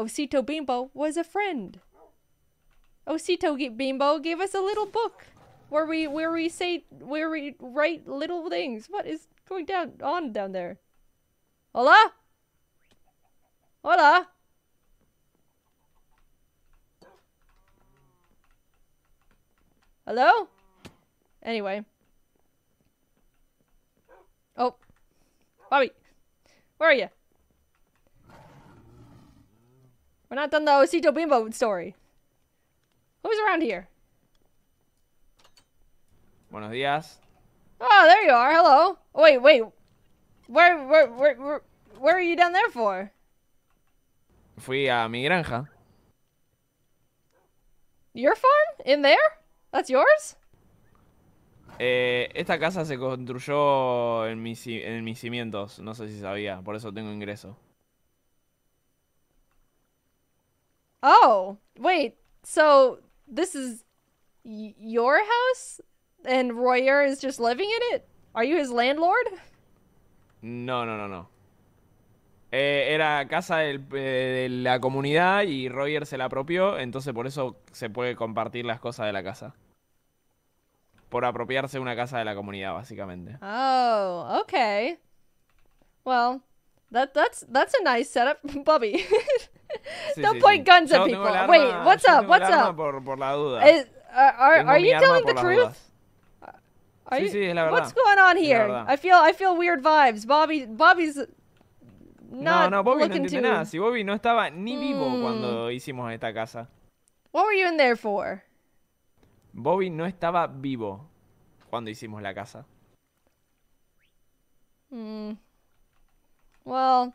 Osito Bimbo was a friend. Osito Bimbo gave us a little book where we where we say where we write little things. What is going down on down there? Hola? Hola? Hello? Anyway. Oh. Bobby. Where are you? We're not done the Osito Bimbo story. Who's around here? Buenos días. Oh, there you are. Hello. Wait, wait. Where, where, where, where, where are you down there for? Fui a mi granja. Your farm? In there? That's yours? Eh, esta casa se construyó en mis, en mis cimientos, no sé si sabía, por eso tengo ingreso. Oh, wait. So this is y- your house, and Royer is just living in it? Are you his landlord? No, no, no, no. Eh, era casa del- eh, de la comunidad y Roger se la apropió, entonces por eso se puede compartir las cosas de la casa. Por apropiarse una casa de la comunidad, básicamente. Oh, okay. Well, that that's that's a nice setup, Bobby. Sí, Don't sí, point sí. guns at people. el Wait, what's up? What's up? Por, por. Is, uh, are Tengo are you telling the truth? Are you, sí, es la what's going on here? I feel I feel weird vibes. Bobby Bobby's No, not no, no, Bobby no looking entiende to. nada. Si Bobby no estaba ni vivo Mm. cuando hicimos esta casa. What were you in there for? Bobby no estaba vivo cuando hicimos la casa. Hmm. Well,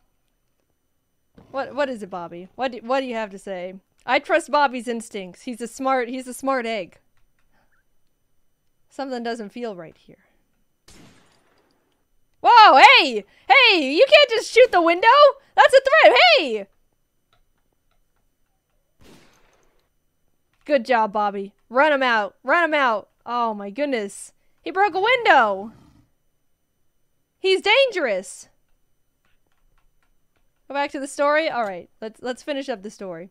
what what is it, Bobby? What do, what do you have to say? I trust Bobby's instincts. He's a smart he's a smart egg. Something doesn't feel right here. Whoa! Hey, hey! You can't just shoot the window. That's a threat. Hey! Good job, Bobby. Run him out. Run him out. Oh my goodness. He broke a window. He's dangerous. Back to the story. All right, let's let's finish up the story.